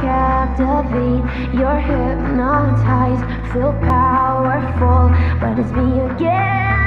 captivate. You're hypnotized, feel powerful, but it's me again.